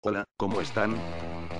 Hola, ¿cómo están?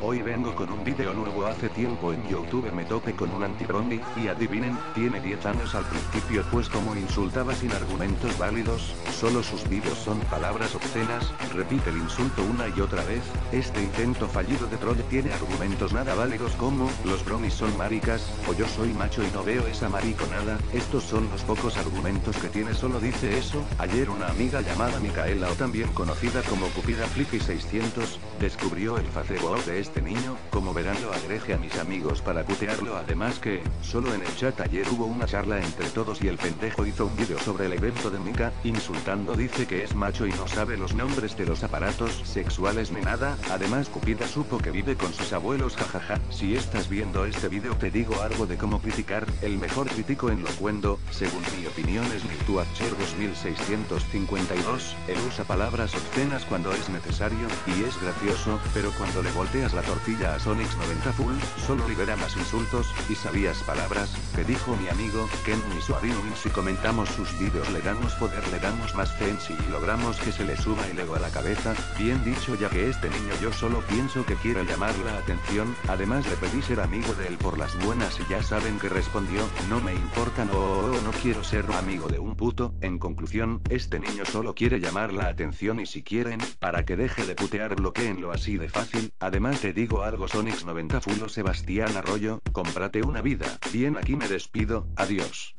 Hoy vengo con un vídeo nuevo. Hace tiempo en YouTube me topé con un antibromi, y adivinen, tiene 10 años al principio pues como insultaba sin argumentos válidos, solo sus vídeos son palabras obscenas, repite el insulto una y otra vez, este intento fallido de troll tiene argumentos nada válidos como, los bromis son maricas, o yo soy macho y no veo esa mariconada, estos son los pocos argumentos que tiene solo dice eso, ayer una amiga llamada Micaela o también conocida como Cupida Flippy 600, descubrió el Facebook de este niño, como verán lo agregué a mis amigos para putearlo. Además que, solo en el chat ayer hubo una charla entre todos y el pendejo hizo un vídeo sobre el evento de Mika, insultando. Dice que es macho y no sabe los nombres de los aparatos sexuales ni nada, además Cupida supo que vive con sus abuelos jajaja, si estás viendo este vídeo te digo algo de cómo criticar, el mejor crítico en lo cuento, según mi opinión es Virtuacher 2652, él usa palabras obscenas cuando es necesario, y es gracioso, pero cuando le la tortilla a Sonix 90 Full, solo libera más insultos, y sabías palabras, que dijo mi amigo, Ken Suavinum si comentamos sus vídeos le damos poder le damos más fancy y logramos que se le suba el ego a la cabeza, bien dicho ya que este niño yo solo pienso que quiere llamar la atención, además le pedí ser amigo de él por las buenas y ya saben que respondió, no me importa no, no quiero ser amigo de un puto, en conclusión, este niño solo quiere llamar la atención y si quieren, para que deje de putear bloqueenlo así de fácil, además te digo algo Sonix 90 Full o Sebastián Arroyo, cómprate una vida, bien aquí me despido, adiós.